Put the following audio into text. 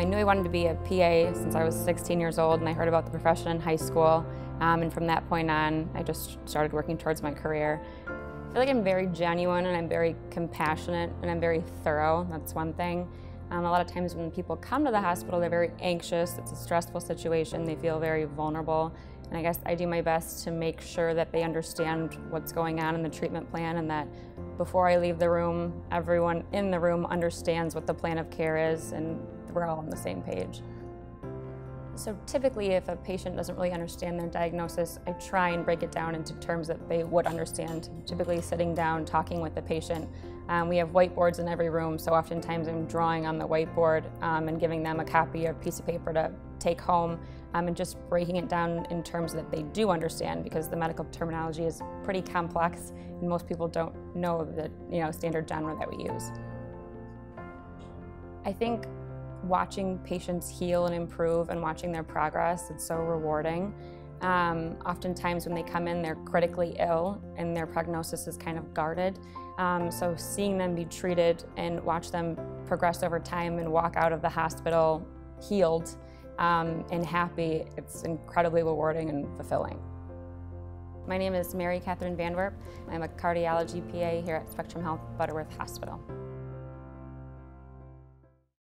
I knew I wanted to be a PA since I was 16 years old and I heard about the profession in high school. Um, and from that point on, I just started working towards my career. I feel like I'm very genuine and I'm very compassionate and I'm very thorough. That's one thing. Um, a lot of times when people come to the hospital, they're very anxious. It's a stressful situation. They feel very vulnerable. And I guess I do my best to make sure that they understand what's going on in the treatment plan and that before I leave the room, everyone in the room understands what the plan of care is and we're all on the same page. So typically if a patient doesn't really understand their diagnosis, I try and break it down into terms that they would understand. Typically sitting down, talking with the patient. Um, we have whiteboards in every room, so oftentimes I'm drawing on the whiteboard um, and giving them a copy or a piece of paper to take home um, and just breaking it down in terms that they do understand because the medical terminology is pretty complex and most people don't know the you know, standard genre that we use. I think watching patients heal and improve and watching their progress, it's so rewarding. Um, oftentimes when they come in, they're critically ill and their prognosis is kind of guarded. Um, so seeing them be treated and watch them progress over time and walk out of the hospital healed um, and happy, it's incredibly rewarding and fulfilling. My name is Mary Catherine VanderWerp. I'm a cardiology PA here at Spectrum Health Butterworth Hospital.